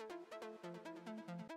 うん。